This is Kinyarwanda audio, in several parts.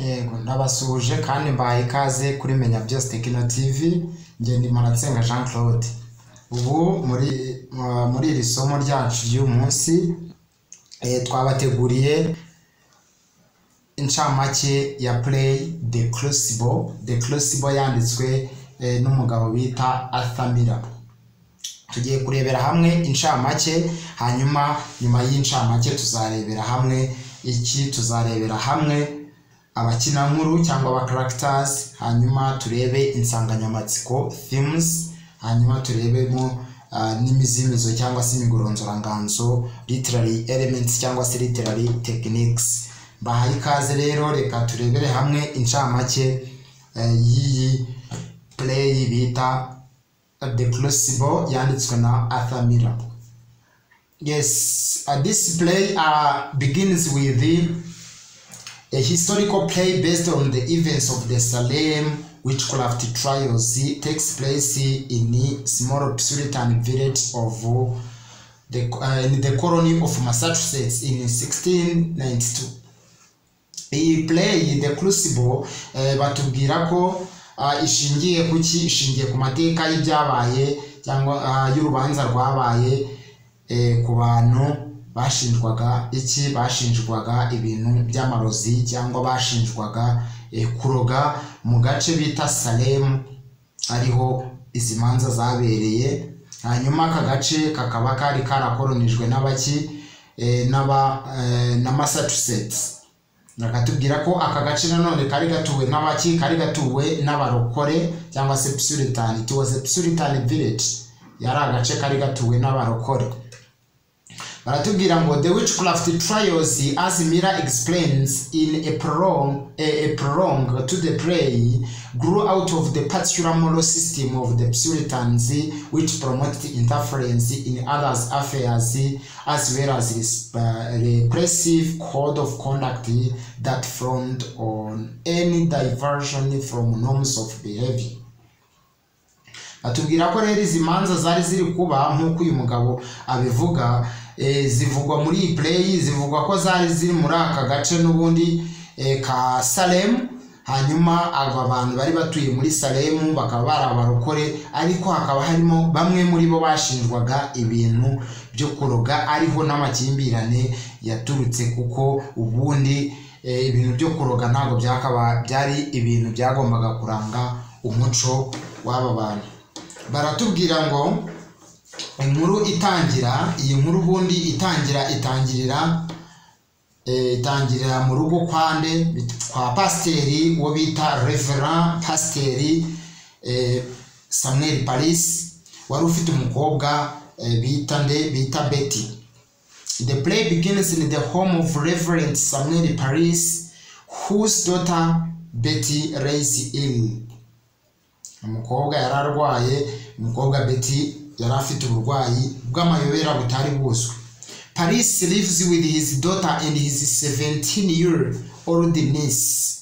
yego ndabasuhuje kandi mbaye ikaze kuri menya byose tekino tv njye ndi Maratsenga jean claude. Ubu muri mu- muri iri somo ryacu ry'uyu munsi eh, twabateguriye incamake ya play the crucible. The crucible yanditswe eh, n'umugabo bita miller. Tugiye kurebera hamwe incamake hanyuma nyuma y'incamake tuzarebera hamwe iki tuzarebera hamwe abakinankuru cyangwa aba characters hanyuma turebe insanganyamatsiko themes hanyuma turebemo uh, n'imizimizo cyangwa se imigoronzoranganzo literary elements cyangwa se literary techniques bahaye ikaze rero reka turebere hamwe incamake eh, y'iyi play bita The Crucible yanditswe na Arthur Miller. Yes, uh, this play uh, begins with a historical play based on the events of the Salem witchcraft trials. Takes place in a small Puritan village of uh, the, uh, in the colony of Massachusetts in 1692. iyi play the crucible eh, batubwira ko ah, ishingiye ku ki ishingiye ku mateka y'ibyabaye cyangwa ah, y'urubanza rwabaye eh, ku bantu bashinjwaga iki? Bashinjwaga ibintu by'amarozi cyangwa bashinjwaga eh, kuroga mu gace bita salemu ariho izi manza zabereye. Hanyuma aka gace kakaba kari karakoronijwe n'abaki eh, n'aba eh, na Massachusetts bakatubwira ko aka gace nanone kari gatuwe n'abaki kari gatuwe n'abarokore cyangwa se Puritan. It was a Puritan village. Yari agace kari gatuwe n'abarokore. Baratubwira ngo the witchcraft trials as Miller explains in a prolong a, a prolong to the play grew out of the particular moral system of the Puritans which promoted interference in others' affairs as well as res- uh, repressive code of conduct that frowned on any diversion from norms of behavior. Atubwira ko rero izi manza zari ziri kuba nk'uko uyu mugabo abivuga zivugwa muri iyi play zivugwa ko zari ziri muri aka gace n'ubundi eh, ka salemu hanyuma aba bantu bari batuye muri salemu bakaba bari abarokore ariko hakaba harimo bamwe muri bo bashinjwaga ibintu byo kuroga ariho n'amakimbirane yaturutse kuko ubundi eh, ibintu byo kuroga ntabwo byari ibintu byagombaga kuranga umuco w'aba bantu. Baratubwira ngo inkuru itangira iyi nkuru ubundi itangira itangirira eh, itangirira mu rugo kwa nde? Kwa pasiteri uwo bita reverend pasiteri eh, samuel paris wari ufite umukobwa eh, bita nde? Bita betty. The play begins in the home of reverend samuel paris whose daughter betty lays ill umukobwa yari arwaye umukobwa betty yari afite uburwayi bw'amayobera butari buzwi. Paris lives with his daughter and his 17 year old niece.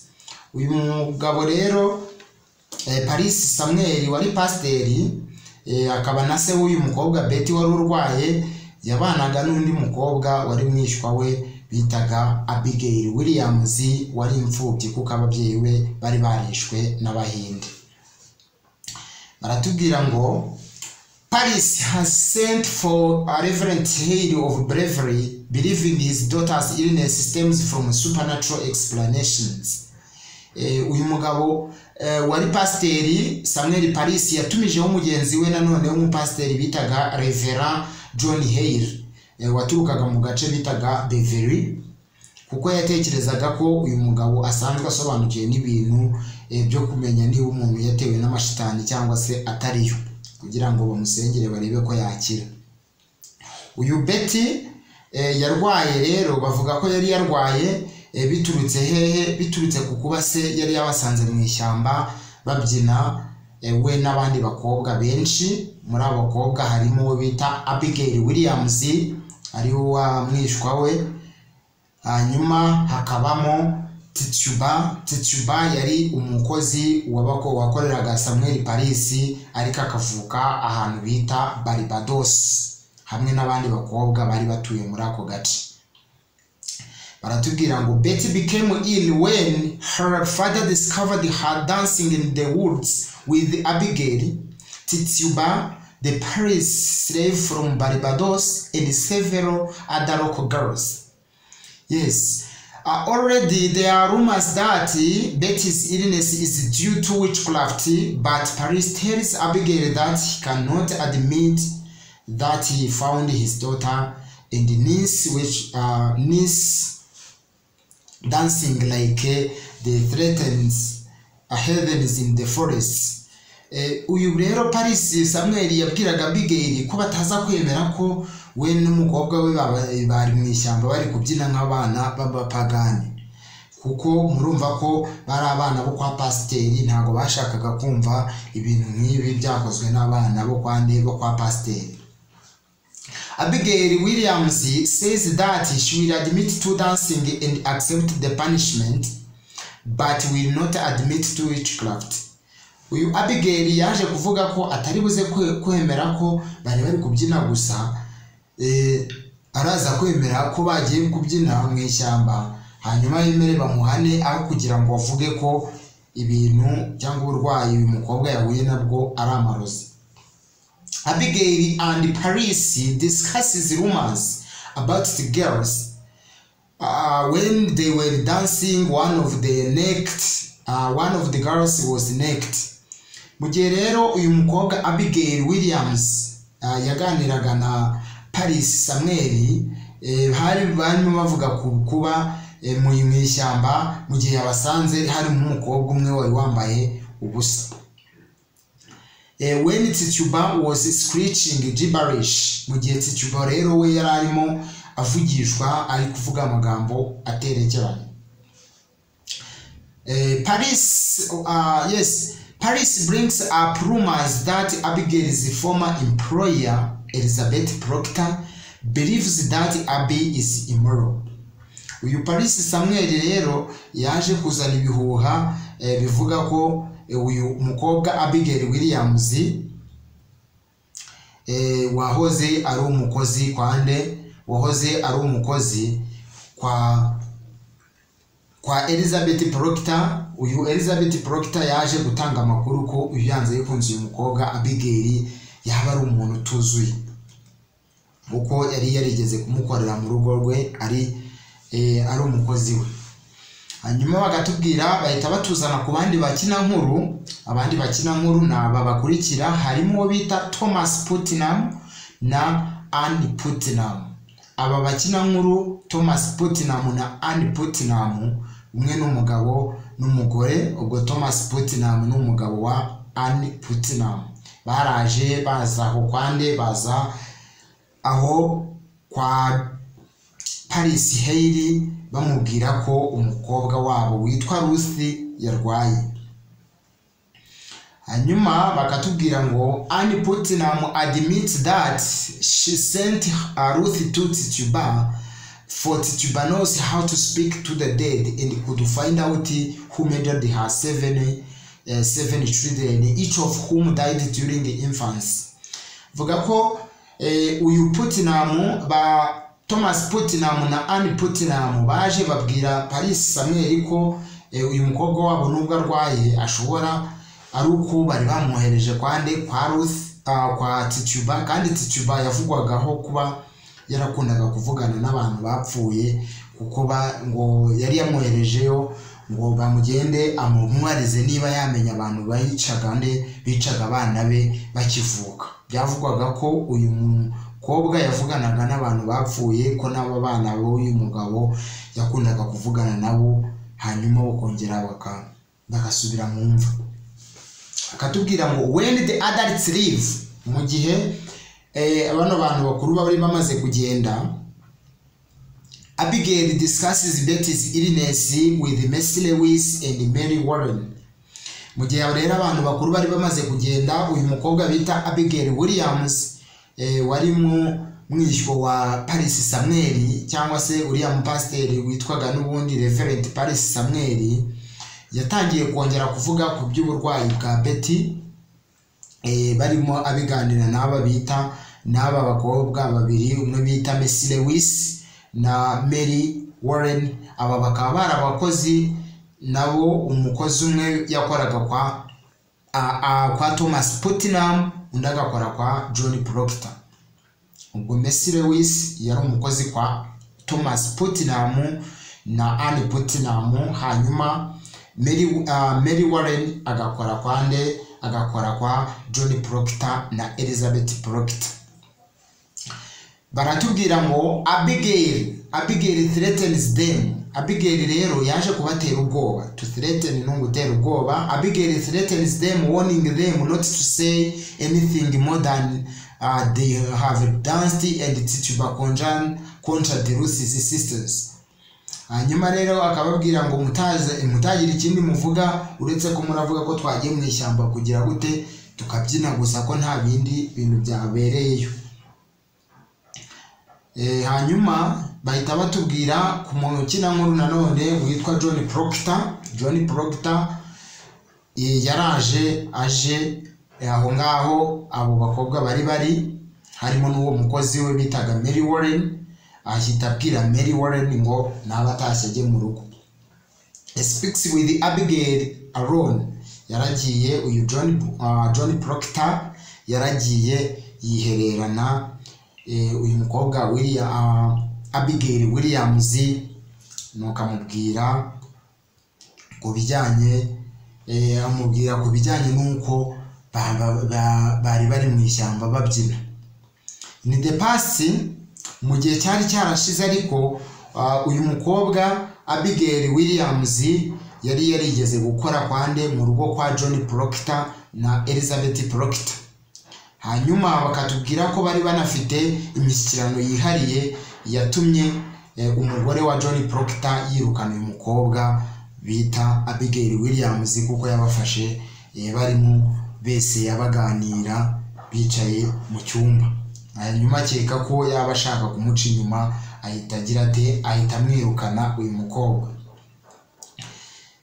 Uyu mugabo rero eh, paris samuel wari pasiteri eh, akaba na se w'uyu mukobwa betty wari urwaye yabanaga n'undi mukobwa wari mwishywa we bitaga abigail williams wari imfubyi kuko ababyeyi be bari barishwe n'abahinde. Baratubwira ngo Paris has sent for a reverent tale of bravery, believing his daughter's illness stems from supernatural explanations. Eh, uyu mugabo eh, wari pasiteri Samuel Paris yatumijeho mugenzi we nanone w'umupasiteri bitaga Reverend John Hale. Eh, waturukaga mu gace bitaga Beverly kuko yatekerezaga ko uyu mugabo asanzwe asobanukiwe n'ibintu byo kumenya niba umuntu yatewe n'amashitani cyangwa se atariyo. Kugira ngo bamusengere barebe ko yakira. Uyu beti eh, yarwaye rero bavuga ko yari yarwaye eh, biturutse hehe biturutse ku kuba se yari yabasanze mu ishyamba babyina eh, we n'abandi bakobwa benshi. Muri abo bakobwa harimo uwo bita abigail williams ari we wa mwishywa we. Hanyuma hakabamo tituba tituba yari umukozi wakoreraga samuel paris ariko akavuka ahantu bita barbados hamwe n'abandi bakobwa bari batuye muri ako gace. Baratubwira ngo betty became ill when her father discovered her dancing in the woods with abigail. Tituba the paris slave from barbados and several other local girls. Yes uh, already there are rumors that uh, betty's illness is due to witchcraft but paris tells abigail that he cannot admit that he found his daughter in the niece which uh, niece dancing like uh, the threatens a heavens in the forest. Eh, uyu rero paris samuel yabwiraga abigail ko bataza ko we n'umukobwa we bari mu ishyamba bari kubyina nk'abana b'abapagani kuko murumva ko bari abana bo kwa pasiteri ntabwo bashakaga kumva ibintu nk'ibi byakozwe n'abana bo kwa bo kwa pasiteri Abigail Williams says that she will admit to dancing and accept the punishment, but will not admit to witchcraft. Uyu Abigail yaje kuvuga ko atari buze kwe- kwemera ko bari bari kubyina gusa, araza kwemera ko bagiye kubyina mu ishyamba, hanyuma yemere bamuhane aho kugira ngo bavuge ko ibintu cyangwa uburwayi uyu mukobwa yahuye nabwo ari amarozi. Abigail and Paris discusses rumors about the girls. Uh, when they were dancing, one of the naked, uh, one of the girls was. Mu gihe rero uyu mukobwa Abigail Williams uh, yaganiraga na Paris Samuel eh, hari barimo bavuga ku kuba eh, mu ishyamba mu gihe yabasanze harimo umukobwa umwe wari wambaye ubusa. Eh, when Tituba was screeching gibberish mu gihe Tituba rero we yari arimo avugishwa ari kuvuga amagambo aterekeranye Paris uh, yes Paris brings up rumors that Abigail's former employer Elizabeth Proctor believes that Abby is immoral. Uyu Paris Samuel rero yaje kuzana ibihuha eh, bivuga ko eh, uyu mukobwa Abigail Williams eh, wahoze ari umukozi kwa nde? Wahoze ari umukozi kwa kwa Elizabeth Proctor. Uyu Elizabeth Proctor yaje gutanga amakuru ko uyu yanze yikunze uyu mukobwa Abigail yaba ari umuntu utuzuye. Kuko yari yarigeze kumukorera mu rugo rwe ari eh, ari umukozi we. Hanyuma bagatubwira bahita batuzana ku bandi bakinankuru abandi bakinankuru ni aba bakurikira harimo uwo bita Thomas Putnam na Anne Putnam. Aba bakinankuru Thomas Putnam na Anne Putnam umwe n'umugabo n'umugore. Ubwo Thomas Putnam n'umugabo wa Anne Putnam. Baraje baza aho kwande baza aho kwa Paris Haley bamubwira ko umukobwa wabo witwa Ruth yarwaye. Hanyuma bakatubwira ngo Anne Putnam admits that she sent Ruth to Tituba for Tituba knows how to speak to the dead and could find out who murdered her seven, uh, seven children each of whom died during the infancy. Vuga ko eh, uyu Putnam ba Thomas Putnam na Anne Putnam baje babwira Paris Samuel ko eh, uyu mukobwa wabo nubwo arwaye ashobora ari uko bari bamwohereje kwa nde kwa Ruth uh, kwa Tituba kandi Tituba yavugwagaho kuba yarakundaga kuvugana n'abantu bapfuye kuko ngo yari yamwoherejeyo ngo bamugende amumwarize niba yamenya abantu bayicaga nde bicaga abana be bakivuka. Byavugwaga ko uyu mukobwa yavuganaga n'abantu bapfuye ko n'abo bana b'uyu mugabo yakundaga kuvugana nabo hanyuma bakongera bagasubira mu mva. Akatubwira ngo when the adults leave mu gihe eh, bano bantu bakuru bari bamaze kugenda Abigail discusses Betty's illness with Mercy Lewis and Mary Warren. Mu gihe rero abantu bakuru bari bamaze kugenda uyu mukobwa bita Abigail Williams eh, wari mu mwishywa wa Paris Samuel cyangwa se uriya mupasiteri witwaga n'ubundi Reverend Paris Samuel yatangiye kongera kuvuga ku by'uburwayi bwa Betty. Eh, barimo abiganira n'aba bita n'aba bakobwa babiri umwe bita Mercy Lewis na Mary warren. Aba bakaba bari abakozi nabo umukozi umwe yakoraga kwa kwa thomas putnam undi agakora kwa john proctor. Ubwo messi lewis yari umukozi kwa thomas putnam na anne putnam. Hanyuma mary, uh, mary warren agakora kwa nde? Agakora kwa john proctor na elizabeth proctor. Baratubwira ngo abigail abigail threatens them. Abigail rero yaje kubatera ubwoba. To threaten ni ugutera ubwoba. Abigail threatens them warning them not to say anything more than uh, they have danced and tituba conjan contra the Ruth's sisters. Hanyuma rero akababwira ngo mutagira ikindi muvuga uretse ko muravuga ko twagiye mu ishyamba kugira gute tukabyina gusa ko nta bindi bintu byabereyeyo. Hanyuma bahita batubwira ku nkuru nanone witwa john proctor. John proctor eh, yaraje aje eh, aho ngaho abo bakobwa bari bari harimo n'uwo mukozi we bitaga mary warren ahita abwira mary warren ngo naba atashye ajye mu rugo. Speaks with abigail alone yaragiye uyu john, uh, john proctor yaragiye yihererana eh, uyu mukobwa William, uh, abigail williams nuko amubwira ku bijyanye eh, amubwira ku bijyanye n'uko ba- ba- ba- bari bari mu ishyamba babyina. Ni the past mu gihe cyari cyarashize ariko uh, uyu mukobwa abigail williams yari yarigeze gukora kwande mu rugo kwa john proctor na elizabeth proctor. Hanyuma bakatubwira ko bari banafite imishyikirano yihariye yatumye eh, umugore wa john proctor yirukana uyu mukobwa bita abigail williams kuko yabafashe eh, barimo bese yabaganira bicaye mu cyumba. Hanyuma akeka ko yaba ashaka kumuca inyuma ahita agira ate ahita amwirukana uyu mukobwa.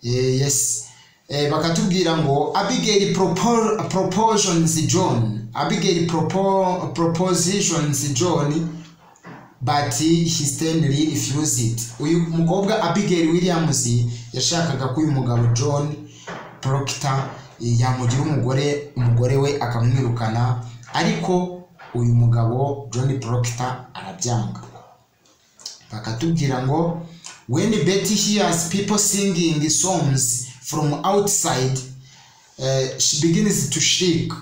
Eh, yes. Eh, bakatubwira ngo abigail propo, propositions john. Abigail propo, propositions john but he sternly refused it. Uyu mukobwa abigail williams yashakaga ko uyu mugabo john proctor eh, yamugira umugore umugore we akamwirukana ariko uyu mugabo john proctor arabyanga. Bakatubwira ngo when betty hears people singing songs from outside uh, she begins to shriek.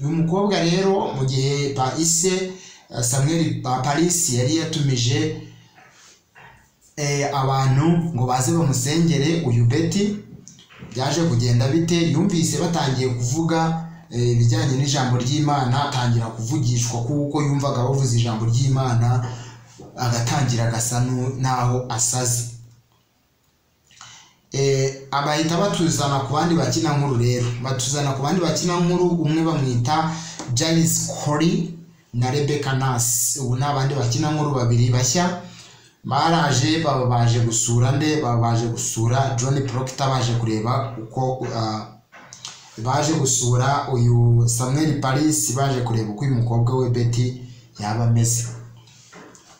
Uyu mukobwa rero mu gihe parise uh, samuel pa- paris yari yatumije eh, abantu ngo baze bamusengere uyu beti byaje kugenda bite? Yumvise batangiye kuvuga ibijyanye n'ijambo ry'imana atangira kuvugishwa kuko yumvaga bavuze ijambo ry'imana agatangira agasa n'aho asaze. Eh, abahita batuzana ku bandi bakina nkuru rero. Batuzana ku bandi bakina nkuru umwe bamwita Giles Corey na Rebecca Nas ubu ni abandi bakina nkuru babiri bashya. Baraje baba baje gusura nde? Baba baje gusura John Proctor baje kureba uko uh, baje gusura uyu Samuel Paris baje kureba uko uyu mukobwa we Betty yaba ameze.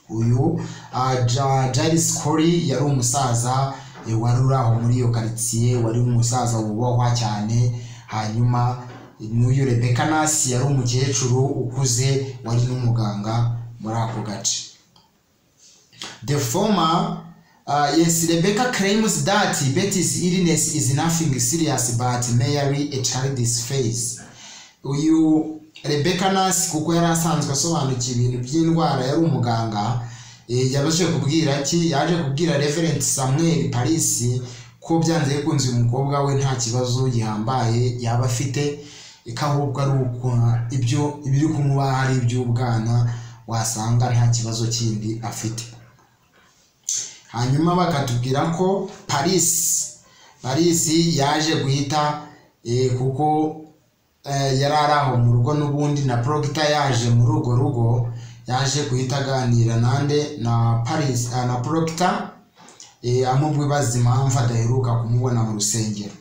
Uyu uh, Ja- Giles Corey yari umusaza wari uri aho muri iyo karitsiye wari umusaza wubahwa cyane. Hanyuma n'uyu Rebecca Nasi yari umukecuru ukuze wari n'umuganga muri ako gace. The former uh, yes Rebecca claims that Betty's illness is nothing serious but merely a child's face uyu Rebecca Nasi kuko yari asanzwe asobanukiwe ibintu by'indwara yari umuganga eh, yaje kubwira ki? Yaje kubwira Reverend Samuel Paris ko byanze bikunze uyu mukobwa we nta kibazo gihambaye yaba afite ahubwo ari uko ibyo ibiri kumuba hari iby'ubwana wasanga nta kibazo kindi afite. Hanyuma bakatubwira ko Paris Paris yaje guhita eh, kuko eh, yari ari aho mu rugo n'ubundi na Proctor yaje muri urwo rugo yaje guhita aganira nande na Paris eh, na Proctor eh, amubwibaza impamvu adaheruka kumubona mu rusengero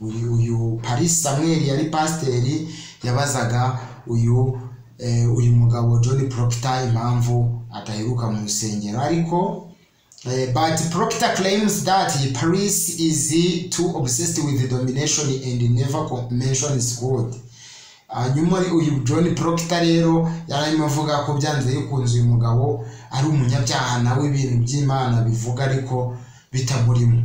uyu Paris Samuel yari pasiteri yabazaga uyu eh, uyu mugabo John Proctor impamvu adaheruka mu rusengero ariko but Proctor claims that Paris is too obsessed with the domination and never mentions God. Hanyuma uyu John Proctor rero yararimo avuga ko byanze bikunze uyu mugabo ari umunyabyaha nawe ibintu by'Imana bivuga ariko bitamurimo.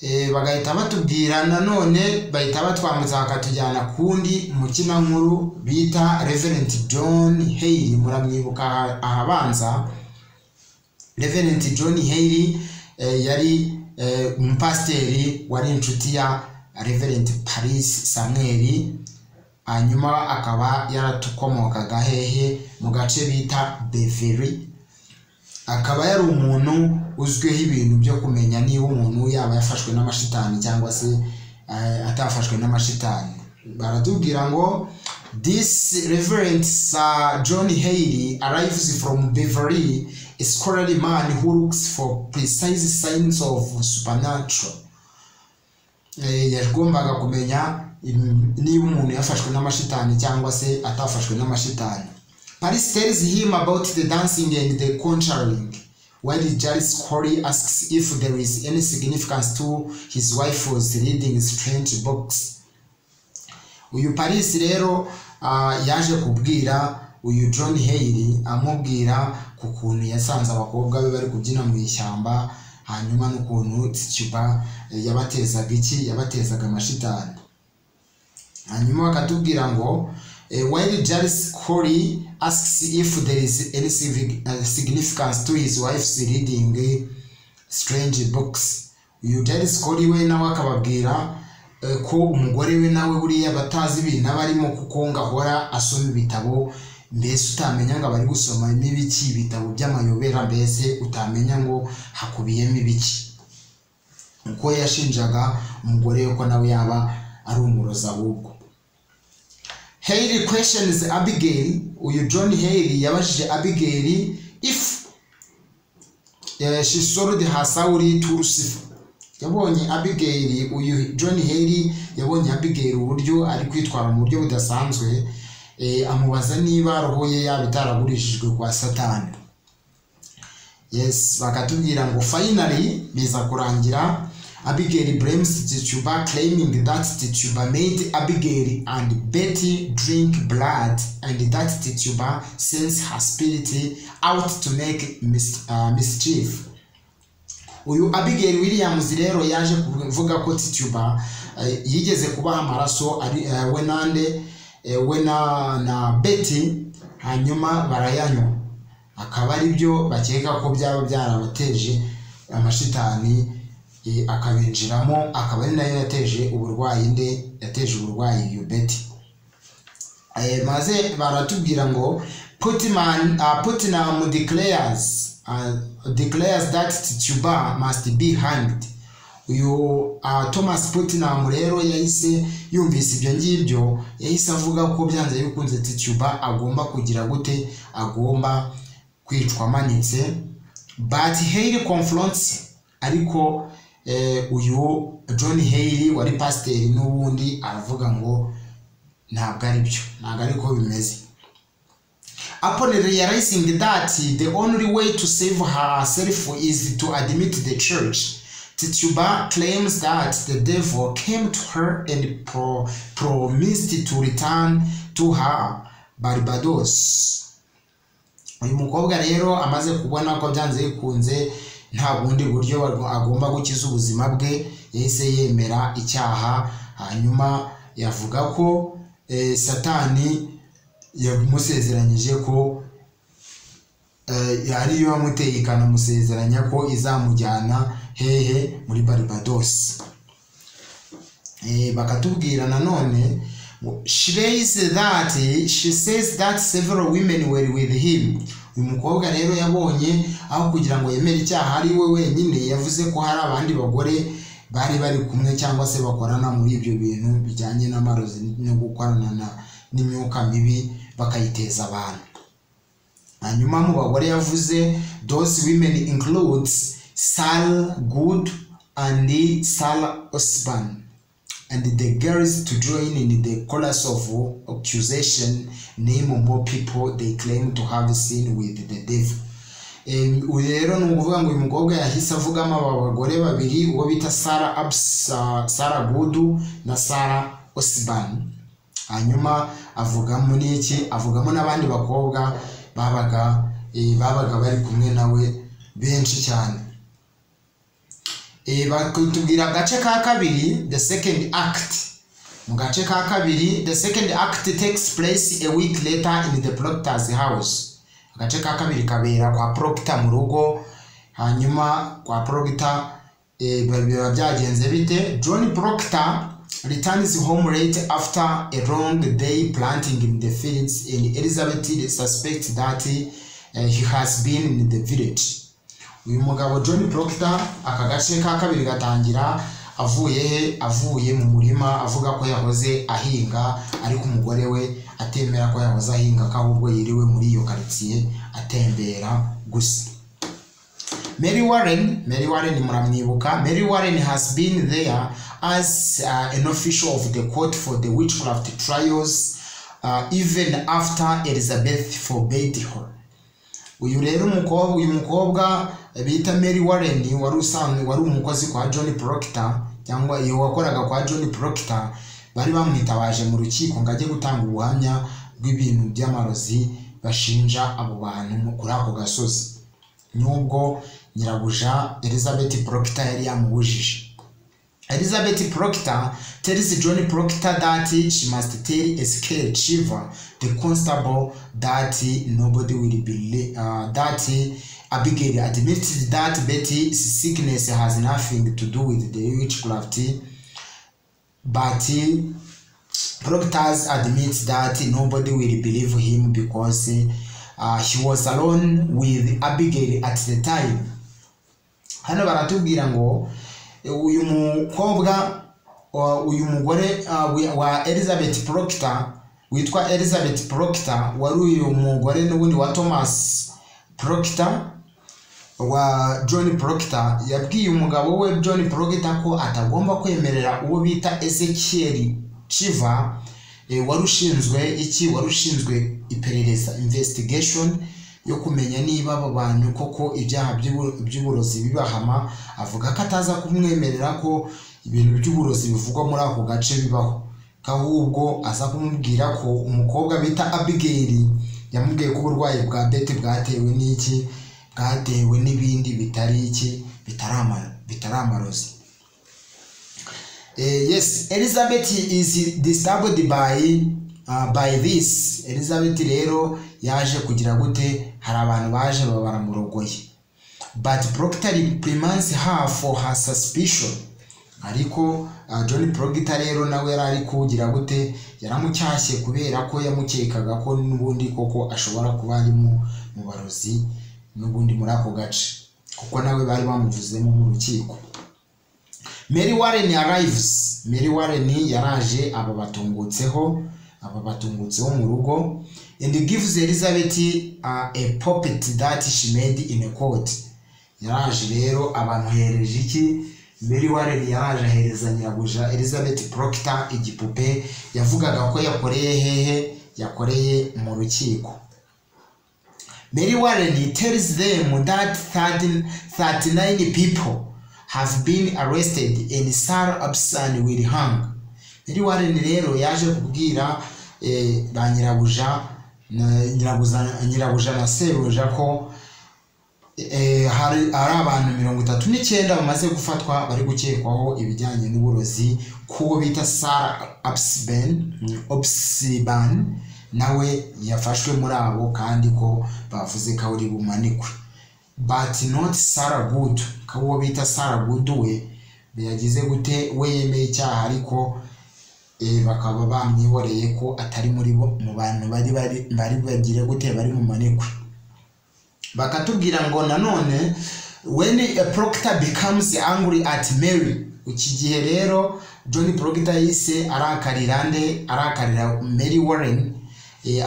Eh, bagahita batubwira nanone bahita batwambutsa bakatujyana kundi mukinankuru bita Reverend John Haley muramwibuka aha- ahabanza Reverend John Haley eh, yari eh, umupasiteri wari inshuti ya Reverend Paris Samuel hanyuma akaba yaratukomokaga hehe mu gace bita Beverly akaba yari umuntu uzwiho ibintu byo kumenya niba umuntu yaba yafashwe n'amashitani cyangwa se eh, atafashwe n'amashitani baratubwira ngo this reverend sir john haley arrives from beverly a scholarly man who looks for precise signs of supernatural. Yagombaga kumenya niba umuntu yafashwe n'amashitani cyangwa se atafashwe n'amashitani Paris tells him about the dancing and the conjuring while Jairus Corey asks if there is any significance to his wife was reading strange books. Uyu Paris rero ah, yaje kubwira uyu John Haley amubwira ku kuntu yasanze abakobwa be bari kubyina mu ishyamba hanyuma n'ukuntu Tituba eh, yabatezaga iki? Yabatezaga amashitani. Hanyuma bakatubwira ngo eh, while Jairus Corey asks if there is any uh, significance to his wife's reading eh, strange books? Uyu Jairus Corey we nawe akababwira eh, ko umugore we nawe buriya batazi ibintu aba arimo kuko ngo ahora asoma ibitabo mbese utamenya ngo abari gusoma ibiki ibitabo by'amayobera mbese utamenya ngo hakubiyemo ibiki? Uko yashinjaga umugore ko nawe yaba ari umurozi ahubwo. Haley questions Abigail. Uyu John Haley yabajije Abigail if she sold her Sauli to Lucifer yabonye Abigail uyu John Haley yabonye Abigail uburyo ari kwitwara mu buryo budasanzwe eh, amubaza niba roho ye yaba itaragurishijwe kwa Satani. Yes bakatubwira ngo finally biza kurangira Abigail blames Tituba claiming that Tituba made Abigail and Betty drink blood and that Tituba sends her spirit out to make uh, mischief. Uyu Abigail Williams rero yaje kuvuga ko Tituba eh, yigeze kubaha amaraso eh, we nande eh, we na na Betty hanyuma barayanywa. Akaba ari byo bakeka ko byaba byarabateje amashitani eh, akabinjiramo akaba ari na yo yateje uburwayi nde? Yateje uburwayi iyo Betty. Eh, maze baratubwira ngo Putman, uh, Putnam declares uh, declares that Tituba must be uyu uh, Thomas Putnam rero yahise yumvise ibyo ngibyo yahise avuga ko byanze bikunze Tituba agomba kugira gute agomba kwicwa amanitse. But Haley confronts ariko eh, uyu John Haley wari pasiteri n'ubundi aravuga ngo ntabwo ari byo ntabwo ariko bimeze. Upon realizing that the only way to save herself is to admit the church Tituba claims that the devil came to her and pro promised to return to her Barbados. Uyu mukobwa rero amaze kubona ko byanze bikunze nta bundi buryo agomba gukiza ubuzima bwe yahise yemera icyaha. Hanyuma yavuga ko eh, satani yamusezeranyije ko eh, ariyo yamuteye ikanamusezeranya ko izamujyana hehe muri Barbados. Eh, bakatubwira nanone she says that she says that several women were with him. Uyu mukobwa rero yabonye aho kugira ngo yemere icyaha ari we wenyine yavuze ko hari abandi bagore bari bari kumwe cyangwa se bakorana muri ibyo bintu bijyanye n'amarozi no gukorana na- n'imyuka mibi bakayiteza abantu. Hanyuma mu bagore yavuze those women includes Sal Good and Sal Osman and the girls to join in the chorus of accusation name more people they claim to have seen with the devil. Rero ni ukuvuga ngo uyu mukobwa yahise avugamo aba bagore babiri uwo bita sara absa sara gudu na sara osibani hanyuma avugamo n'iki avugamo n'abandi bakobwa babaga eh, babaga bari kumwe nawe benshi cyane. Bakatubwira agace ka kabiri the second act. Mu gace ka kabiri the second act takes place a week later in the proctor's house. Agace ka kabiri kabera kwa proctor mu rugo hanyuma kwa proctor eh, biba byagenze bite? John proctor returns home late after a long day planting in the fields and elizabeth suspects that uh, he has been in the village. Uyu mugabo john proctor aka gace ka kabiri gatangira avuye he avuye mu murima avuga ko yahoze ahinga ariko umugore we atemera ko yahoze ahinga ko ahubwo yiriwe muri iyo karitsiye atembera gusa Mary Warren, Mary Warren muramwibuka, Mary Warren has been there as uh, an official of the court for the witchcraft trials uh, even after Elizabeth forbade her. uyu rero umukobwa uyu mukobwa bita Mary Warren wari usanzwe wari umukozi kwa John Proctor cyangwa iyo wakoraga kwa John Proctor bari bamwitabaje mu rukiko ngo ajye gutanga ubuhamya bw'ibintu by'amarozi bashinja abo bantu kuri ako gasozi. Nubwo nyirabuja Elizabeth Proctor yari yamubujije Elizabeth Proctor tells John Proctor that she must tell Ezekiel Chiva, the constable, that nobody will believe, uh, that Abigail admits that Betty's sickness has nothing to do with the witchcraft, but Proctor admits that nobody will believe him because uh, he was alone with Abigail at the time. Hano baratubwira ngo uyu mukobwa wa- uyu mugore uh, wa Elizabeth Proctor witwa Elizabeth Proctor wari uyu mugore n'ubundi wa Thomas Proctor wa John Proctor yabwiye umugabo we John Proctor ko atagomba kwemerera uwo bita Ezekiel Chiva eh, wari ushinzwe iki? Wari ushinzwe iperereza investigation yo kumenya niba abo bantu koko ibyaha by'ubu- by'uburozi bibahama. Avuga ko ataza kumwemerera ko ibintu by'uburozi bivugwa muri ako gace bibaho. Ahubwo aza kumubwira ko umukobwa bita Abigail yamubwiye ko uburwayi bwa Betty bwatewe n'iki? Bwatewe n'ibindi bitari iki? Bitari ama- bitari amarozi Eh, yes elizabeth is disturbed by uh, by this. Elizabeth rero yaje kugira gute hari abantu baje baba baramurogoye but proctor reprimands her for her suspicion. Ariko uh, john proctor rero nawe yari ari kugira gute? Yaramucyashye kubera ko yamukekaga ko n'ubundi koko ashobora kuba ari mu barozi. N'ubundi muri ako gace kuko nawe bari bamuvuzemo mu rukiko. Mary Warren arrives. Mary Warren yaraje aba batungutseho aba batungutseho mu rugo and gives Elizabeth uh, a puppet that she made in a court. Yaraje rero abamuhereje iki? Mary Warren yaraje ahereza nyirabuja Elizabeth Proctor igipupe yavugaga ko yakoreye hehe yakoreye mu rukiko. Mary Warren tells them that 13 39 people have been arrested and Sarah Absan will hang. Mary Warren rero yaje kubwira eh, ba nyirabuja nyirabuja, na sebuja ko eh, hari ari abantu mirongo itatu n'icyenda bamaze gufatwa bari gukekwaho ibijyanye n'uburozi k'uwo bita Sarah Absben Obsiban nawe yafashwe muri abo kandi ko bavuze ko ari bumanikwe. But not Sarah Good. Ko uwo bita Sarah Good we yagize gute? We yemeye icyaha ariko eh, bakaba bamwihoreye ko atari muri bo mu bantu bari bari bagire gute? Bari mu manikwe bakatubwira ngo nanone when a proctor becomes angry at Mary iki gihe rero John Proctor yise arakarira nde? Arakarira Mary Warren.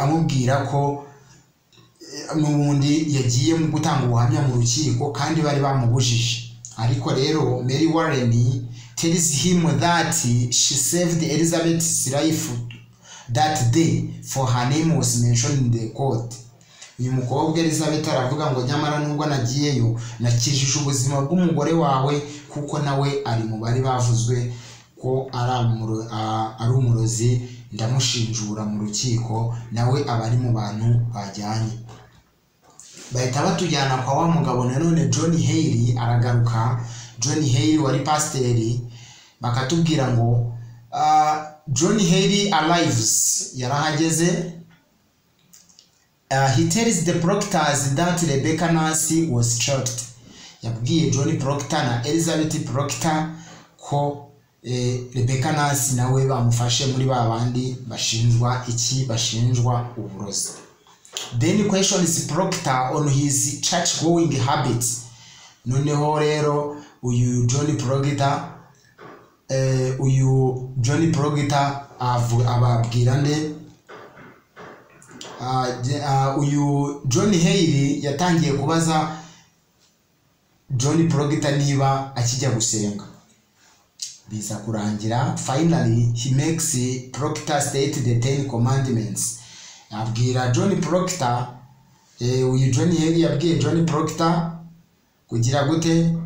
Amubwira ko eh, n'ubundi yagiye mu gutanga ubuhamya mu rukiko kandi bari bamubujije. Ariko rero Mary Warren tells him that she saved Elizabeth's life that day for her name was mentioned in the court. Uyu mukobwa elizabeth aravuga ngo nyamara nubwo nagiyeyo nakijije ubuzima bw'umugore wawe kuko nawe ari mu bari bavuzwe ko ari umurozi ndamushinjura mu rukiko nawe aba ari mu bantu bajyanye. Bahita batujyana kwa wa mugabo nanone john Haley aragaruka. John Haley wari pasiteri bakatubwira ngo ah, john Haley arrives. Yarahageze uh, he tells the proctors that rebecca nancy was choked yabwiye john proctor na elizabeth proctor ko eh, rebecca nancy nawe bamufashe muri ba bandi bashinjwa iki? Bashinjwa uburozi. Then questions proctor on his church going habits. Noneho rero uyu john proctor eh, uyu john proctor ababwira nde? Ah, ah, uyu john Haley yatangiye kubaza john proctor niba akijya gusenga. Biza kurangira finally he makes proctor state the ten commandments. Abwira john proctor eh, uyu john Haley yabwiye john proctor kugira gute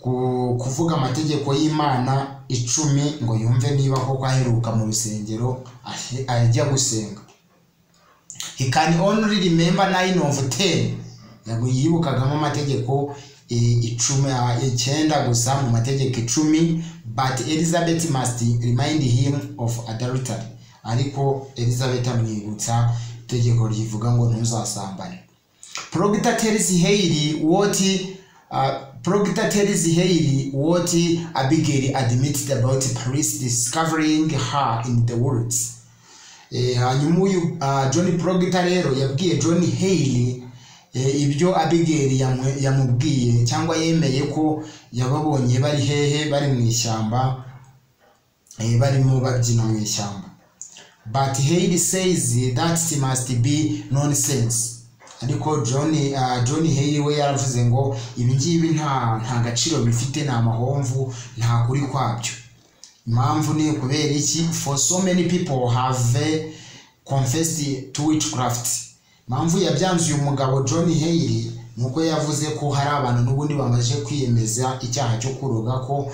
ku- kuvuga amategeko y'imana icumi ngo yumve niba koko aheruka mu rusengero ajya gusenga. He can only remember nine of ten. Yibukagamo amategeko eh, icumi ah, icyenda gusa mu mategeko icumi but elizabeth must remind him of adultery ariko elizabeth amwibutsa itegeko rivuga ngo ntuzasambane Proctor tells Haley what uh, Proctor tells Haley what Abigail admitted about police discovering her in the woods. Eh, hanyuma uyu uh, John Proctor rero yabwiye John Haley ibyo Abigail yamu- yamubwiye cyangwa yemeye ko yababonye bari hehe bari mu ishyamba eh, barimo babyina mu ishyamba. But Haley says that must be nonsense. Ariko John uh, John Haley we yaravuze ngo ibi ngibi nta nta gaciro bifite ni amahomvu nta kuri kwabyo. Impamvu ni kubera iki? For so many people have eh, confessed to witchcraft. Impamvu yabyanze uyu mugabo John Haley ni uko yavuze ko hari abantu n'ubundi bamaze kwiyemeza icyaha cyo kuroga ko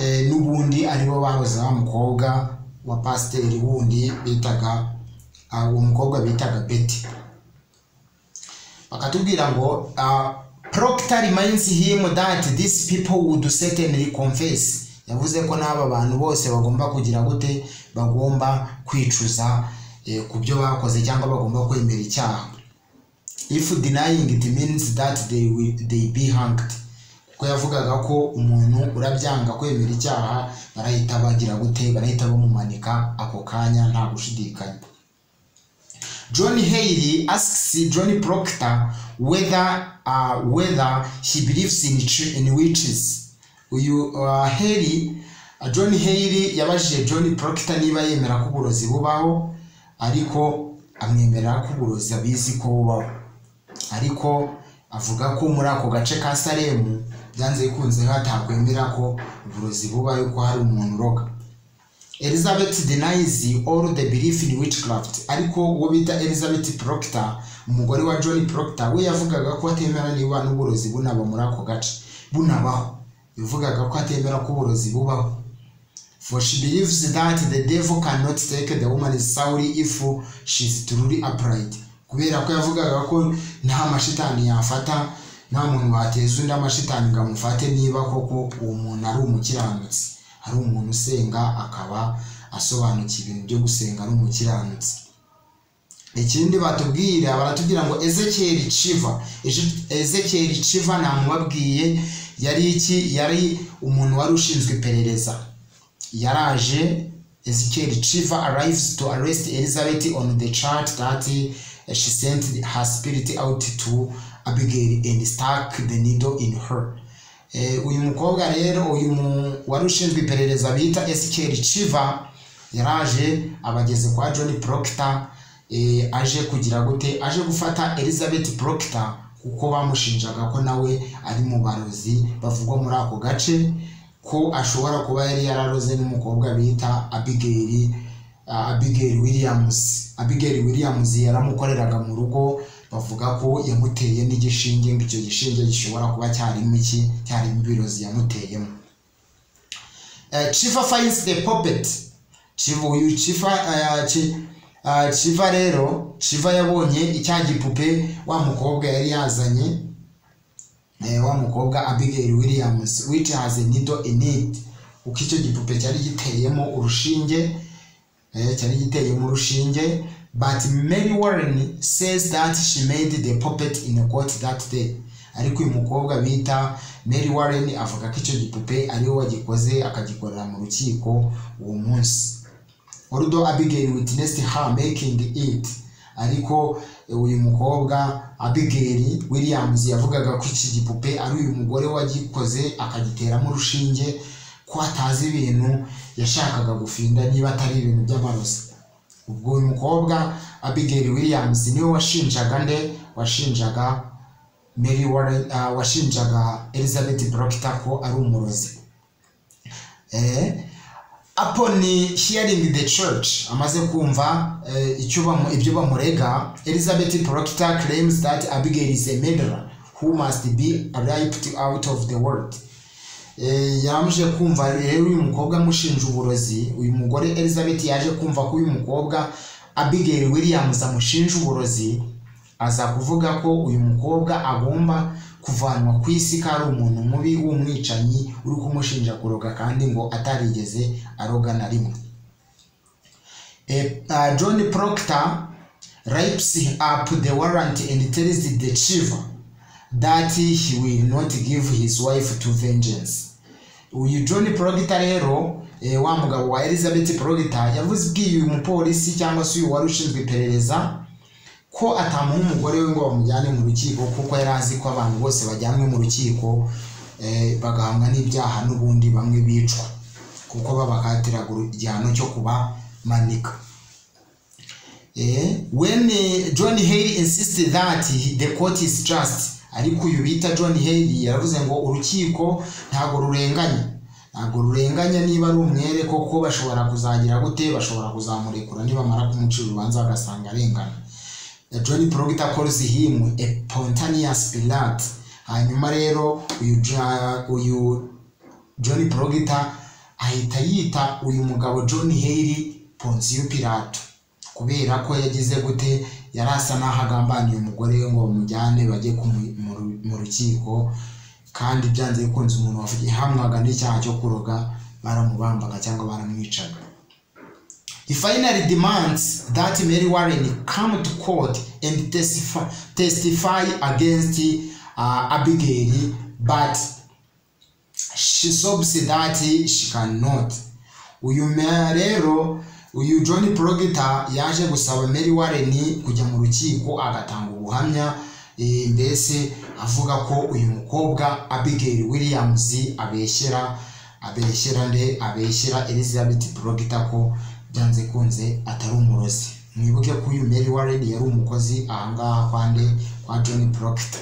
eh, n'ubundi ari bo bahoze wa mukobwa wa pasiteri wundi bitaga ah, uwo mukobwa bitaga Betty. Bakatubwira ngo uh, Proctor reminds him that these people would certainly confess. Yavuze ko n'aba bantu bose bagomba kugira gute bagomba kwicuza ku byo bakoze cyangwa bagomba kwemera icyaha. If denying it means that they will they be hanged. Kuko yavugaga ko umuntu urabyanga kwemera icyaha barahita bagira gute barahita bamumanika ako kanya nta gushidikanya. John Haley asks John Proctor whether uh, whether he believes in in witches. Uyu uh, Haley uh, John Haley yabajije John Proctor niba yemera ko uburozi bubaho. Ariko amwemerera ko uburozi abizi ko bubaho ariko avuga ko muri ako gace ka Salemu byanze bikunze hatakwemera ko uburozi bubaho ko hari umuntu uroga. Elizabeth denies all the belief in witchcraft ariko uwo bita Elizabeth Proctor umugore wa John Proctor we yavugaga ko atemera niba n'uburozi bunaba muri ako gace bunabaho. Yavugaga ko atemera ko uburozi bubaho. For she believes that the devil cannot take the woman's soul if she is truly upright. Kubera ko yavugaga ko nta mashitani yafata nta muntu wateza undi amashitani ngo amufate niba koko uwo muntu ari umukiranutsi. Ari umuntu usenga akaba asobanukiwe ibintu byo gusenga ari umukiranutsi. Ikindi batubwira baratubwira ngo Ezekiel Chiva Ezekiel Chiva namubabwiye yari iki? Yari umuntu wari ushinzwe iperereza. Yaraje Ezekiel Chiva arrives to arrest Elizabeth on the chart that she sent her spirit out to Abigail and stuck the needle in her. Eh, uyu mukobwa rero uyu wari ushinzwe iperereza bita Ezekiel Chiva yaraje abageze kwa John Proctor eh, aje kugira gute aje gufata Elizabeth Proctor kuko bamushinjaga ko nawe ari mu barozi bavugwa muri ako gace. Ko ashobora kuba yari yararoze n'umukobwa bita Abigail uh, Abigail Williams. Abigail Williams yaramukoreraga mu rugo bavuga ko yamuteye n'igishinge ngo icyo gishinge gishobora kuba cyarimo iki? Cyarimo ibirozi yamuteyemo. Eh, puppet. Chiva uyu chifa eh, ah, chiva rero chiva yabonye icya gipupe wa mukobwa yari yazanye eh, wa mukobwa abigail williams which has a needle in it. Uko icyo gipupe cyari giteyemo urushinge? Eh, cyari giteyemo urushinge. But mary warren says that she made the puppet in a court that day. Ariko uyu mukobwa bita mary warren avuga ko icyo gipupe ari we wagikoze akagikorera mu rukiko uwo munsi. Although abigail witnessed her making it ariko uyu mukobwa abigail williams yavugaga ko iki gipupe ari uyu mugore wagikoze akagiteramo urushinge ko atazi ibintu yashakaga gufinda niba atari ibintu by'amarozi. Ubwo uyu mukobwa abigail williams ni we washinjaga nde? Washinjaga mary uh, washinjaga elizabeth proctor ko ari umurozi. Eh, upon hearing the church. Amaze kumva eh, ibyo bamurega elizabeth proctor claims that abigail is a murderer who must be ripped out of the world. Eh, yaramuje kumva rero uyu mukobwa amushinja uburozi. Uyu mugore elizabeth yaje kumva ko uyu mukobwa abigail williams amushinja uburozi. Aza kuvuga ko uyu mukobwa agomba kuvanwa ku isi ko ari umuntu mubi w'umwicanyi uri kumushinja kuroga kandi ngo atarigeze aroga na rimwe. Uh, john proctor rips up the warrant and tells the chief that he will not give his wife to vengeance. Uyu john proctor rero eh, wa mugabo wa elizabeth proctor yavuze ibwiye uyu mupolisi cyangwa se uyu wari ushinzwe iperereza ko atamuha umugore we ngo bamujyane mu rukiko kuko yari azi ko abantu bose bajyanwe mu rukiko eh, bagahamwa n'ibyaha n'ubundi bamwe bicwa kuko babakatiraga igihano cyo kubamanika. Eh, when eh, John Haley insisted that he- the court is just ariko uyu bita John Haley yaravuze ngo urukiko ntabwo rurenganya. Ntabwo rurenganya niba ari umwere koko bashobora kuzagira gute bashobora kuzamurekura nibamara kumucira urubanza bagasanga arengana. John Proctor calls him a spontaneous Pilate hanyuma rero uyu John Proctor ahita yita uyu mugabo John Haley Pontius Pilato. Kubera ko yagize gute yari asa n'aho agambaniye umugore we ngo bamujyane bajye mu rukiko. Kandi byanze bikunze umuntu wahamwaga n'icyaha cyo kuroga baramubambaga cyangwa baramwicaga. He finally demands that Mary Warren come to court and testify, testify against uh, Abigail, but she sobs that she cannot. Uyu rero uyu John Proctor yaje gusaba Mary Warren kujya mu rukiko agatanga ubuhamya eh, mbese avuga ko uyu mukobwa Abigail Williams abeshyera abeshyera nde abeshyera Elizabeth Proctor ko byanze kunze atari umurozi. Mwibuke ko uyu Mary Warren yari umukozi ahangaha kwa nde kwa John Proctor.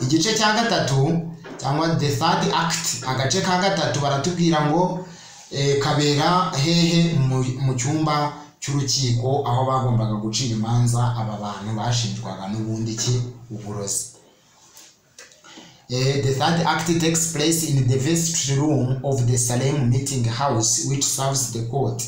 Igice cya gatatu cyangwa the third act agace ka gatatu baratubwira ngo eh, kabera hehe mu cyumba cy'urukiko aho bagombaga gucira imanza aba bantu bashinjwaga n'ubundi ki? Uburozi. Eh, the third act takes place in the vestry room of the Salem meeting house which serves the court.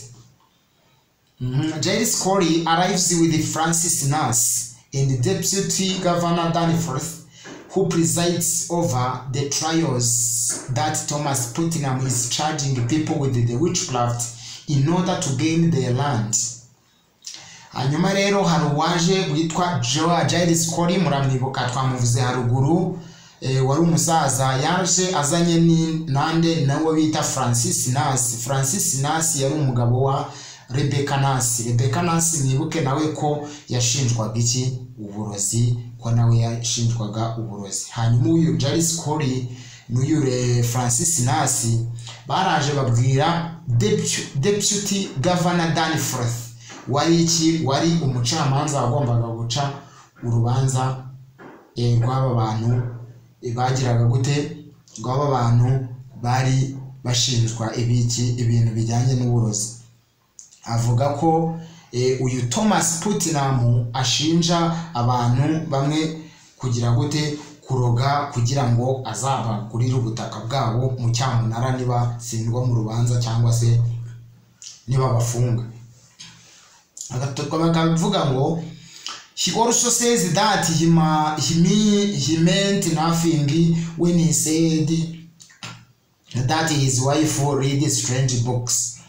Mhm. Giles Corey arrives with Francis Nurse and Deputy Governor Danforth, who presides over the trials that Thomas Putnam is charging people with the witchcraft in order to gain their land. rero witwa muramwibuka twamuvuze haruguru wari umusaza yaje azanye nande nawe bita Francis Nasi Francis Nasi yari umugabo wa Rebecca Nasi Rebecca Nasi mwibuke nawe ko yashinjwaga iki? Uburozi ko nawe yashinjwaga uburozi. Hanyuma uyu Giles Corey n'uyu eh, Francis Nasi baraje babwira Depu- Deputy Governor Danforth wari iki? Wari umucamanza wagombaga guca urubanza eh, rw'aba bantu eh, bagiraga gute rw'aba bantu bari bashinjwa ibiki ibintu bijyanye n'uburozi. Avuga ko eh, uyu thomas putnam ashinja abantu bamwe kugira gute kuroga kugira ngo azabagurire ubutaka bwabo mu cyamunara niba sindwa mu rubanza cyangwa se niba bafunga. Bakavuga ngo he also says that he, ma, he, me, he meant nothing when he said that his wife read strange books.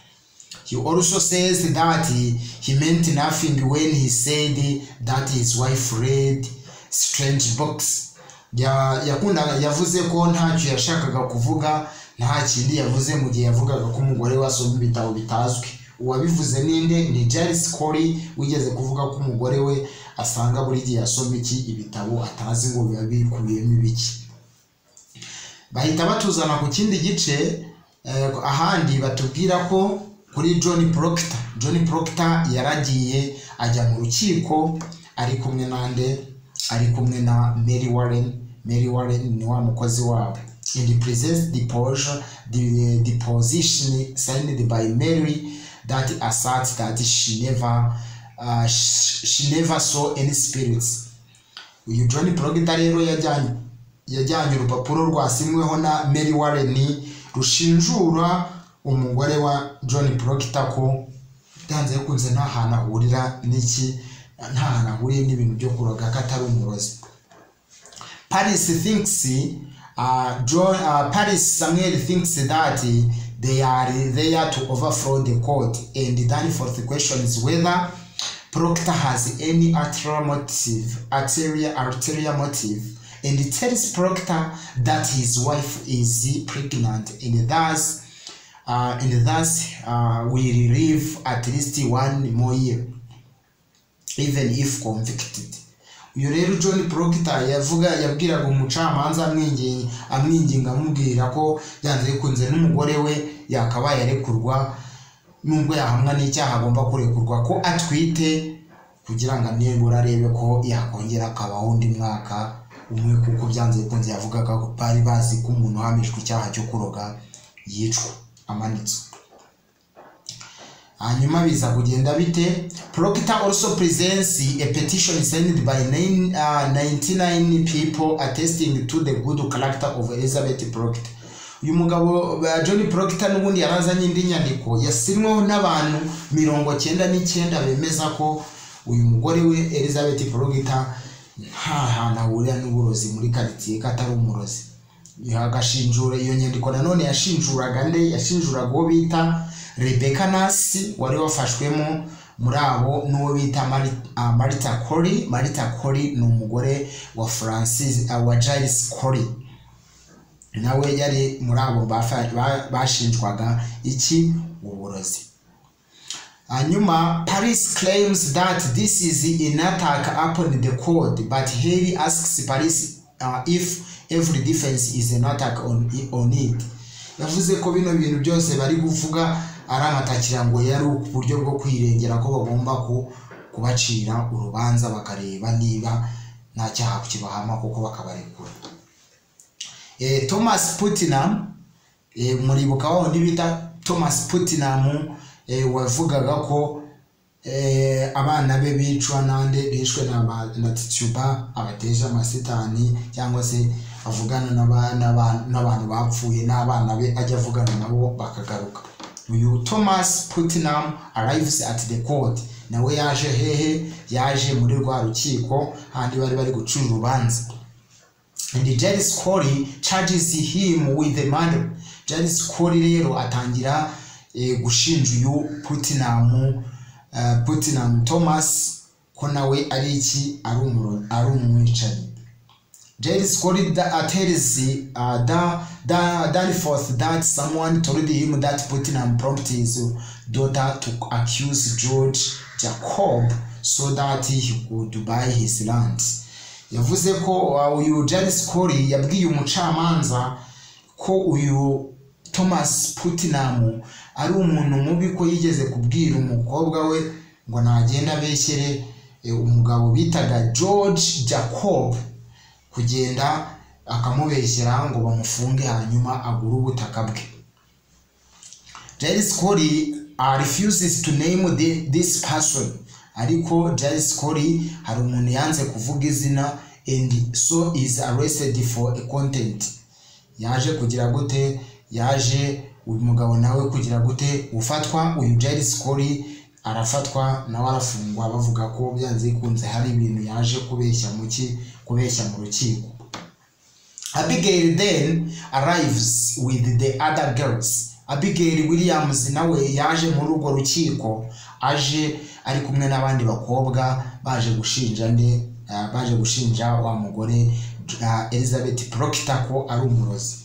He also says that he, he meant nothing when he said that his wife read strange books. Ya- yakundaga yavuze ko ntacyo yashakaga kuvuga nta kindi yavuze mu gihe yavugaga ko umugore we asoma ibitabo bitazwi uwabivuze ninde ni Giles Corey wigeze kuvuga ko umugore we asanga buri gihe asoma iki ibitabo atazi ngo biba bikubiyemo ibiki. Bahita batuzana ku kindi gice eh, ahandi batubwira ko kuri John Proctor John Proctor yaragiye ajya mu rukiko ari kumwe nande ari kumwe na Mary Warren Mary Warren ni wa mukozi wabo. In the present deposition the deposition signed by Mary that asserts that she never uh, she, never saw any spirits. Uyu John Proctor rero yajyanye urupapuro rwasinyweho na Mary Warren rushinjura umugore wa John Proctor ko byanze bikunze nta hantu ahurira n'iki nta hantu ahuriye n'ibintu byo kuroga ko atari umurozi. Paris thinks uh, John, uh, Paris Samuel thinks that they are there to overthrow the court and then fourth question is whether Proctor has any ulterior motive, ulterior, ulterior motive, and tells Proctor that his wife is pregnant, and thus, uh, and thus uh, will live at least one more year, even if convicted. uyu rero john proctor yavuga yabwiraga umucamanza amwinginga amubwira ko byanze bikunze n'umugore we yakabaye arekurwa nubwo yahamwa n'icyaha agomba kurekurwa ko atwite kugira ngo nibura arebe ko yakongera akabaho undi mwaka umwe kuko byanze bikunze yavugaga ko bari bazi ko umuntu uhamijwe icyaha cyo kuroga yicwa amanitswe hanyuma biza kugenda bite? Proctor also presents a petition signed by nine, uh, 99 people attesting to the good character of elizabeth proctor uyu mugabo uh, john proctor n'ubundi yarazanye indi nyandiko. Yasinyweho n'abantu mirongo cyenda n'icyenda bemeza ko uyu mugore we elizabeth proctor nta hantu ahurira n'uburozi muri karitsiye ko atari umurozi. Agashinjura iyo nyandiko nanone yashinjuraga nde? Yashinjuraga uwo bita rebecca nasi wari wafashwemo muri abo n'uwo bita ah, marita cori marita cori ni umugore wa francis ah, wa giles cori nawe yari muri abo bashinjwaga iki? Uburozi hanyuma paris claims that this is an attack upon the code but haley asks paris uh, if every defense is an attack on, on it. Yavuze ko bino bintu byose bari kuvuga ari amatakira ngo yari uburyo bwo kwirengera ko bagomba ku- kubacira urubanza bakareba niba nta cyaha kibahama kuko bakabarekura. Thomas putnam eh, muribuka wa wundi bita thomas putnam eh, wavugaga ko eh, abana be bicwa nande bishwe na, ba- na tituba abateje amasitani cyangwa se avugana n'aba- n'aba- n'abantu bapfuye n'abana be ajya avugana nabo bakagaruka. Uyu thomas putnam arrives at the court. Nawe yaje hehe yaje muri rwa rukiko handi bari bari gucura urubanza. And Jairus Corey charges him with the murder. Jairus Corey rero atangira eh, gushinja uyu Putnam uh, Putnam Thomas ko nawe ari iki? Ari umwicanyi. Corey da- tells uh, da, da, Danforth that someone told him that Putnam prompted his daughter to accuse George Jacob so that he could buy his land. Yavuze ko uh, uyu Jairus Corey yabwiye umucamanza ko uyu Thomas Putnam ari umuntu mubi ko yigeze kubwira umukobwa we ngo nagenda abeshyere eh, umugabo bitaga George Jacob kugenda akamubeshyera ngo bamufunge hanyuma agure ubutaka bwe. Jairus Corey uh, refuses to name this person. Ariko Giles Corey hari umuntu yanze kuvuga izina and so is arrested for a content. Yaje kugira gute yaje uyu mugabo nawe kugira gute ufatwa uyu Giles Corey arafatwa nawe arafungwa bavuga ko byanze bikunze hari ibintu yaje kubeshya mu ki kubeshya mu rukiko. Abigail then arrives with the other girls. Abigail Williams nawe yaje muri urwo rukiko aje ari kumwe n'abandi bakobwa baje gushinja nde? Uh, baje gushinja wa mugore uh, Elizabeth Proctor ko ari umurozi.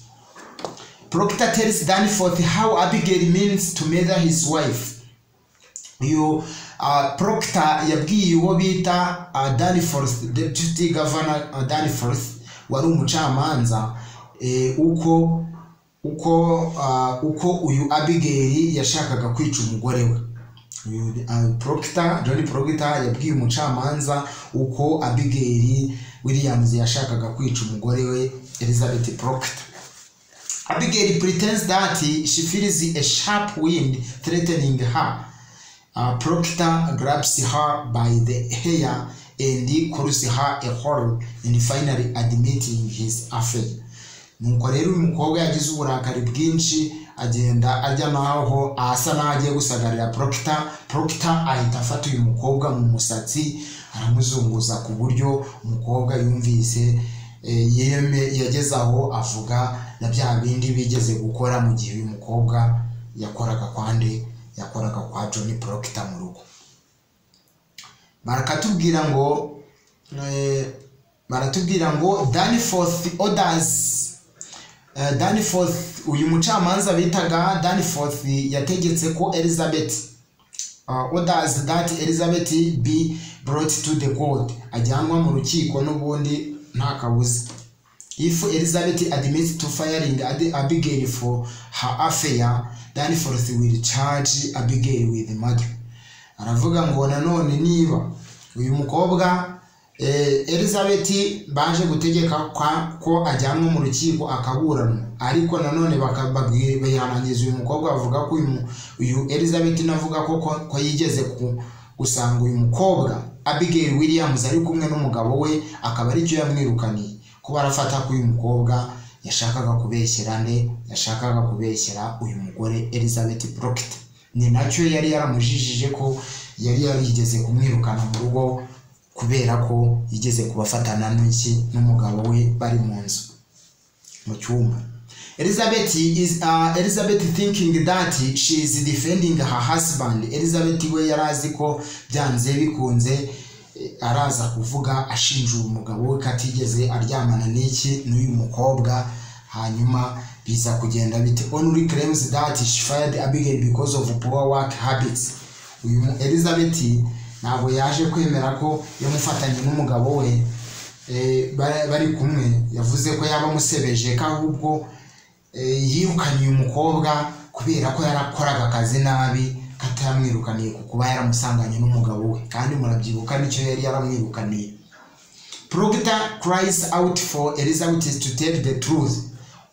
Proctor tells Danforth how Abigail means to murder his wife. Uyu uh, Proctor yabwiye uwo bita Danforth Deputy Governor Danforth wari umucamanza eh, uko uko uko uyu Abigail yashakaga kwica umugore we. Proctor John Proctor yabwiye umucamanza uko Abigail Williams yashakaga kwica umugore we Elizabeth Proctor Abigail pretends that she feels a sharp wind threatening her. Uh, Proctor grabs her by the hair and calls her a whore and finally admitting his affair. nuko rero uyu mukobwa yagize uburakari bwinshi agenda ajya naho asa n'aho agiye gusagarira Proctor Proctor ahita afata uyu mukobwa mu musatsi aramuzunguza ku buryo umukobwa yumvise yeme yageze aho avuga na bya bindi bigeze gukora mu gihe uyu mukobwa yakoraga kwande yakoraga kwa John Proctor mu rugo. Barakatubwira ngo baratubwira ngo Danforth orders Danforth uyu mucamanza bitaga Danforth yategetse ko Elizabeth orders that Elizabeth be brought to the court? Ajyanwa mu rukiko n'ubundi nta kabuza if elizabeth admits to firing abigail for her affair danforth will charge abigail with murder. Aravuga ngo nanone niba uyu mukobwa eh, elizabeth baje gutegeka ko ajyanwa mu rukiko akaburanwa ariko nanone bayihanangiriza uyu mukobwa bavuga ko uyu elizabeth navuga ko yigeze ku usanga uyu mukobwa Abigail Williams ari kumwe n'umugabo we akaba ari cyo yamwirukaniye. Kuba arafata ko uyu mukobwa yashakaga kubeshyera nde? Yashakaga kubeshyera uyu mugore Elizabeth Proctor. Ni na cyo yari yaramujijije ko yari yarigeze kumwirukana mu rugo kubera ko yigeze kubafatana n'iki n'umugabo we bari mu nzu mu cyumba. Elizabeth is uh, Elizabeth thinking that she is defending her husband. Elizabeth we yarazi ko byanze bikunze araza kuvuga ashinja uyu mugabo we katigeze aryamana n'iki n'uyu mukobwa hanyuma biza kugenda bite. Only claims that she fired Abigail because of poor work habits. Uyu Elizabeth ntabwo yaje kwemera ko yamufatanye n'umugabo we bari kumwe. Yavuze ko yaba amusebeje ko ahubwo yirukanye uyu mukobwa kubera ko yarakoraga akazi nabi katayamwirukaniye ku kuba yaramusanganye n'umugabo we. Kandi murabyibuka ni cyo yari yaramwirukaniye. Proctor cries out for Elizabeth tell the truth.